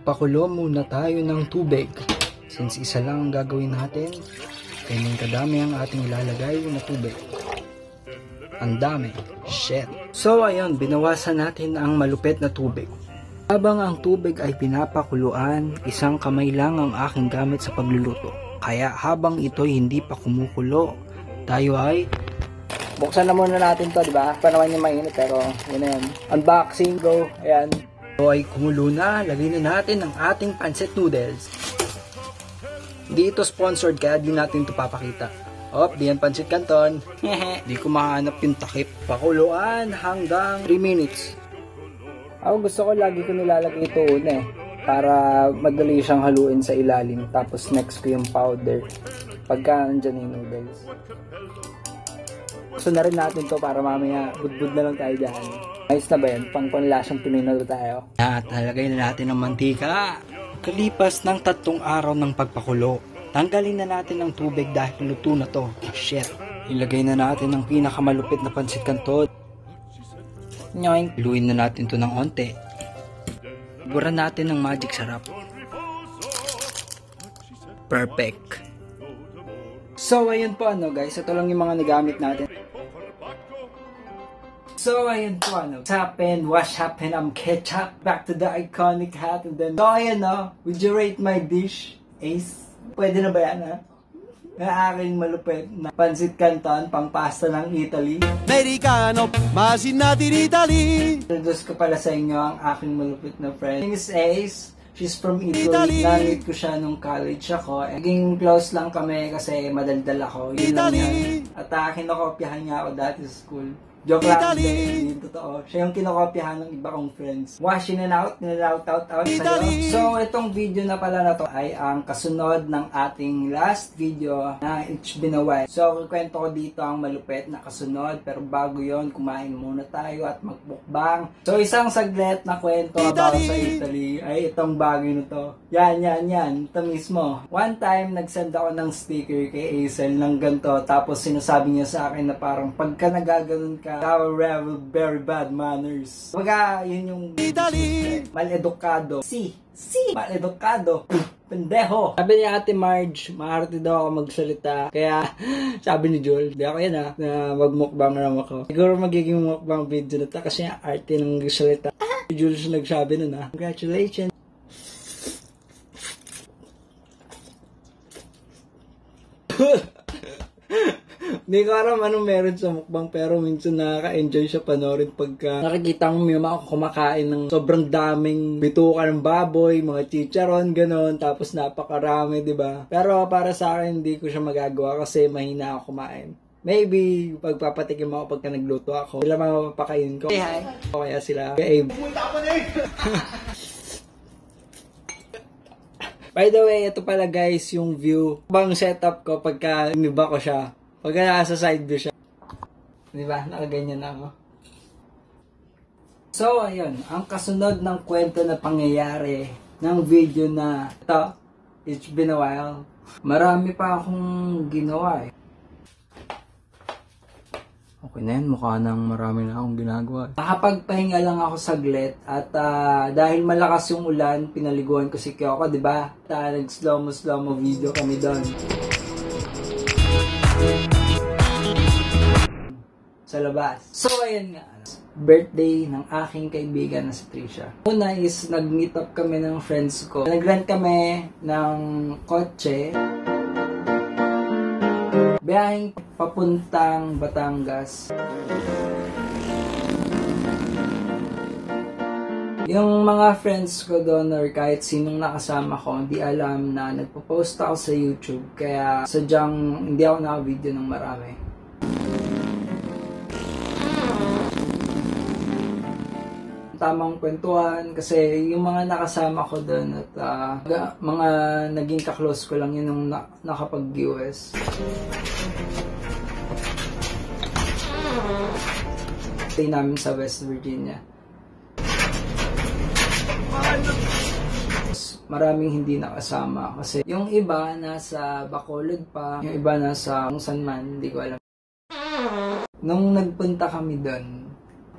Magpakulo muna tayo ng tubig. Since isa lang ang gagawin natin, ganyan kadami ang ating ilalagay na tubig. Ang dami. Shit. So ayun, binawasan natin ang malupit na tubig. Habang ang tubig ay pinapakuluan, isang kamay lang ang aking gamit sa pagluluto. Kaya habang ito'y hindi pa kumukulo, tayo ay Buksan na muna natin to, di ba? Pa naman yung mainit, pero yun na yun. Unboxing, go. Ayan. So ay kumulo na, lagay na natin ang ating pancit noodles. Hindi ito sponsored, kaya di natin ito papakita. Op, di yan pancit canton. di ko mahanap yung takip. Pakuluan hanggang 3 minutes. Ako gusto ko lagi ko nilalagay ito una eh. Para madali siyang haluin sa ilalim. Tapos next ko yung powder. Pagka nandyan yung noodles. Gusto na rin natin to para mamaya budbud na lang tayo dyan. Ayos na ba yan? Pang panlasang Pinoy na tayo. At nalagay na natin ng mantika. Kalipas ng tatlong araw ng pagpakulo, tanggalin na natin ang tubig dahil luto na to. Shit. Ilagay na natin ang pinakamalupit na pansit kanton. Nyoink. Luin na natin to ng onte. Bura natin ng magic sarap. Perfect. So, ayun po ano guys. Ito lang yung mga nagamit natin. So, ayun po ano. What's happened? What happened? I'm ketchup. Back to the iconic hat. And then, so ayun no. Would you rate my dish? Ace? Pwede na ba yan ha? Na aking malupit na pansit canton, pang pasta ng Italy. americano, ma si nati in Italy. Introduce ko pala sa inyo ang aking malupit na friend. Name is Ace. She's from Italy. Italy. Na-meet ko siya nung college ako. Naging close lang kami kasi madaldal ako. Yun lang Italy. yan. At uh, kinokopyahan niya ako dati sa school. Joke lang, Italy. hindi, totoo. Siya yung kinokopyahan ng iba kong friends. Washing and out, nilaut out out sa'yo. So, itong video na pala na to ay ang kasunod ng ating last video na It's Been a While. So, kwento ko dito ang malupit na kasunod. Pero bago yon kumain muna tayo at magbukbang. So, isang saglit na kwento about sa Italy ay itong bagay na to. Yan, yan, yan. Ito mismo. One time, nag-send ako ng sticker kay Aisel ng ganito. Tapos sinasabi niya sa akin na parang pagka nagaganon ka, you have very bad manners. Baga, yun yung Italy. maledukado. Si, si, maledukado. Pendeho. Sabi ni Ate Marge, maarte daw ako magsalita. Kaya, sabi ni Joel, di ako yan ha, na magmukbang ram ako. Siguro magiging mukbang video na to kasi arte ng salita. Si Jules nagsabi nun ha. Congratulations. Hindi ko alam anong meron sa mukbang pero minsan nakaka-enjoy siya panoorin pagka nakikita mo may mga kumakain ng sobrang daming bituka ng baboy, mga chicharon, ganon, tapos napakarami, di ba? Pero para sa akin, hindi ko siya magagawa kasi mahina ako kumain. Maybe, pagpapatikim ako pagka nagluto ako, sila mga mapapakain ko. Hey, hi. O kaya sila, kay Abe. By the way, ito pala guys yung view. Bang setup ko pagka iniba ko siya. Pagka nasa side view siya. Di ba? Nakaganyan na ako. So, ayun. Ang kasunod ng kwento na pangyayari ng video na ito, it's been a while. Marami pa akong ginawa eh. Okay na yan, mukha nang marami na akong ginagawa. Nakapagpahinga lang ako saglit at ah, dahil malakas yung ulan, pinaliguan ko si Kyoko, di ba? Uh, Nag-slow mo slow mo video kami doon. Sa labas. So, ayun nga. Birthday ng aking kaibigan na si Trisha. Una is, nag-meet up kami ng friends ko. Nag-rent kami ng kotse. Biyaheng papuntang Batangas. Yung mga friends ko doon or kahit sinong nakasama ko, hindi alam na nagpo-post ako sa YouTube. Kaya sadyang hindi ako naka-video ng marami. tamang kwentuhan kasi yung mga nakasama ko doon at mga- mga naging kaklose ko lang yun nung na, nakapag-US. Stay namin sa West Virginia. Maraming hindi nakasama kasi yung iba nasa Bacolod pa, yung iba nasa kung saan man, hindi ko alam. Nung nagpunta kami doon,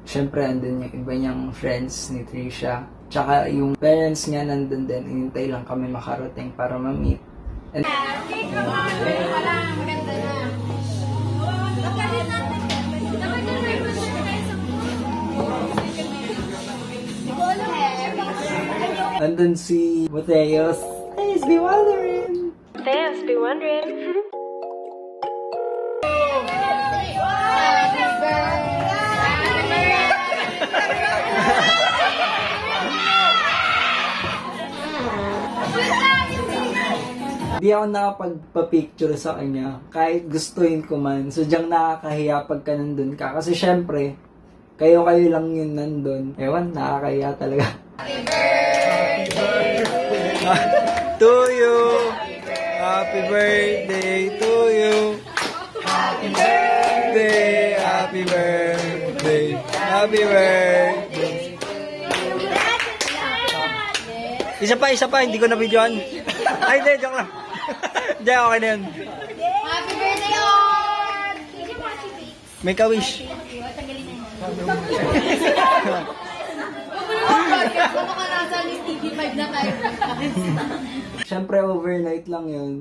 syempre andun yung iba niyang friends ni Trisha. Tsaka yung parents niya nandun din, inintay lang kami makarating para ma-meet. And, nandun si Mateos. Please be wondering. Theos be wondering. Di ako nakapagpa-picture sa kanya. Kahit gustuin ko man. Sadyang nakakahiya pagka nandun ka. Kasi syempre, kayo-kayo lang yun nandun. Ewan, nakakahiya talaga. Happy birthday to you. Happy birthday to you. Happy birthday. Happy birthday. Happy birthday. Isa pa, isa pa. Hindi ko na videoan. Ay, hindi. Joke lang. Hindi, okay na yun. Happy birthday, Art! May ka-wish. Ano ka nasa list TV5 na tayo? Siyempre, overnight lang yun.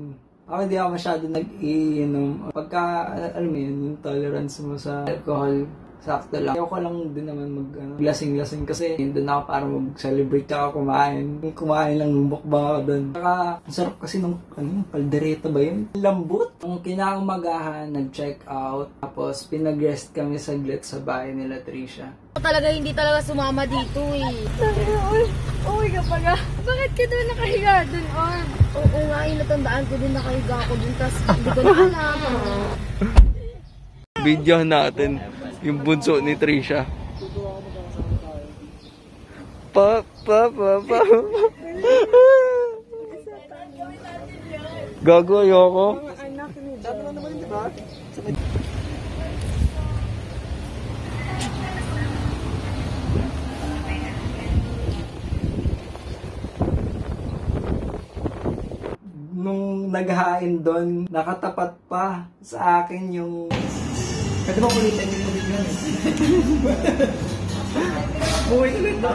Ako hindi ako masyado nag-iinom. Pagka, al- alam mo yun, yung tolerance mo sa alcohol, sakto lang. Ayoko lang din naman mag ano, lasing-lasing kasi yun doon ako para mag-celebrate tsaka kumain. Kumain lang, mukbang ako doon. Saka, ang sarap kasi nung, ano, kaldereta ba yun? Lambot. Nung kinakamagahan, nag-check out. Tapos, pinag-rest kami saglit sa bahay nila Trisha. talaga hindi talaga sumama dito eh. Uy, pala. Bakit ka doon nakahiga doon, Orb? Oo nga, eh, natandaan ko din nakahiga ako doon, tas hindi ko na alam. Video natin yung bunso ni Trisha. Pa, pa, pa, pa. Gago, ayoko. Nung naghain doon, nakatapat pa sa akin yung Pwede ba ulitin yung ulit yun? Buhay ulit ba?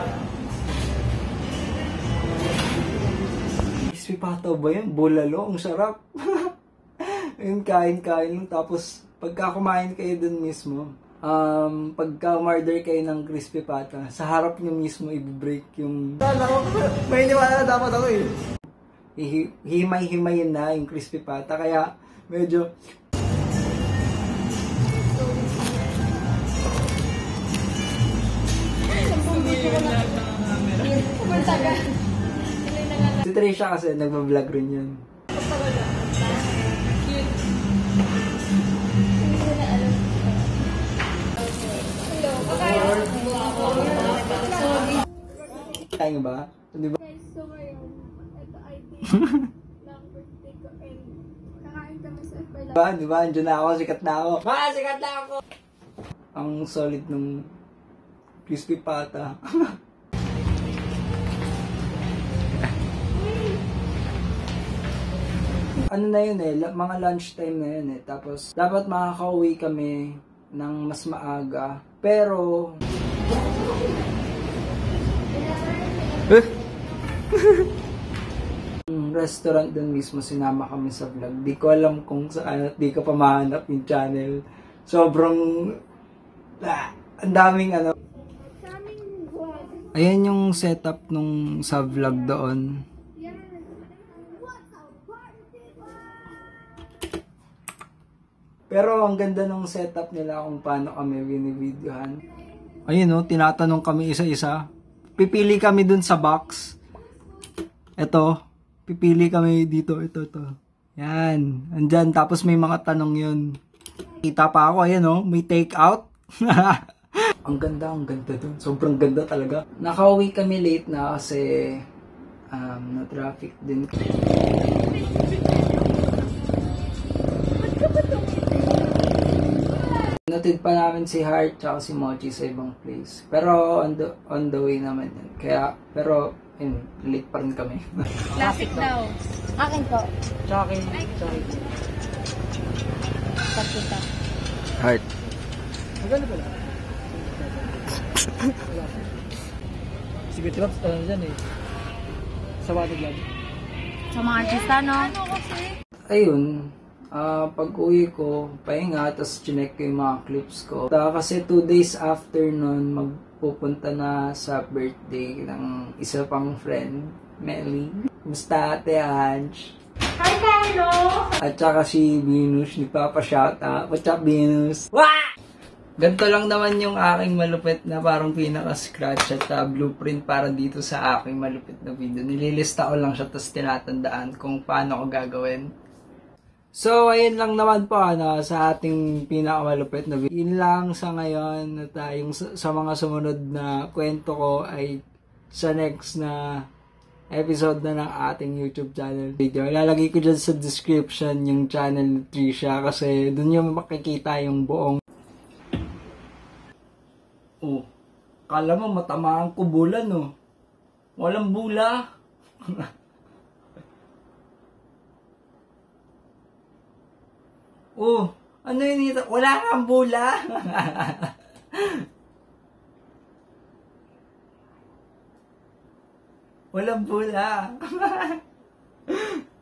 Crispy pato ba yan? Bulalo, ang sarap. Yung kain-kain lang. Tapos, pagka kumain kayo dun mismo, um, pagka umorder kayo ng crispy pata, sa harap nyo mismo i-break yung... May iniwala na dapat ako eh. Himay-himayin na yung crispy pata, kaya medyo Si Trisha kasi nagbablog rin yun. Kaya ba? Di ba? So ngayon, ito ay day ng birthday ko and kakain kami sa Di Bala. ba? Di ba? Andiyan na ako, sikat na ako. Ba, sikat na ako! Ang solid ng crispy pata. ano na yun eh, mga lunchtime na yun eh. Tapos, dapat makakauwi kami ng mas maaga. Pero... Restaurant dun mismo, sinama kami sa vlog. Di ko alam kung saan at di ko pa mahanap yung channel. Sobrang... Ah, ang daming ano. Ayan yung setup nung sa vlog doon. Pero ang ganda nung setup nila kung paano kami binivideohan. Ayun no, tinatanong kami isa-isa. Pipili kami dun sa box. Ito, pipili kami dito, ito, ito. Yan, andyan. Tapos may mga tanong yun. Kita pa ako, ayan no, may take out. ang ganda, ang ganda dun. Sobrang ganda talaga. Nakauwi kami late na kasi um, na traffic din. Natid pa namin si Heart tsaka si Mochi sa ibang place. Pero on the, on the way naman yun. Kaya, pero, yun, late pa rin kami. Classic daw. Akin tsaka kay, tsaka Pagkita. Heart. Maganda pala. Si Betty Pops, ano dyan eh. Sa Lab. Sa mga artista, no? ayun, ah pag uwi ko, pahinga, tapos chinek ko yung mga clips ko. Ta, kasi two days after nun, magpupunta na sa birthday ng isa pang friend, Melly. Kumusta ate Ange? Hi, Carlo! At saka si Venus, ni Papa shoutout. What's up, Venus? Wah! Ganito lang naman yung aking malupit na parang pinaka-scratch at ah, blueprint para dito sa aking malupit na video. Nililista ko lang siya tapos tinatandaan kung paano ko gagawin. So, ayun lang naman po ano, sa ating pinakamalupit na video. Yun lang sa ngayon at ah, yung sa, mga sumunod na kwento ko ay sa next na episode na ng ating YouTube channel video. Ilalagay ko dyan sa description yung channel ni Trisha kasi dun yung makikita yung buong Oh, kala mo matamaan ko bulan, no? Walang bula. oh, ano yun ito? Wala kang bula. Walang bula.